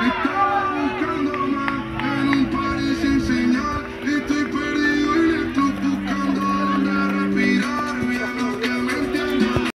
Victoria!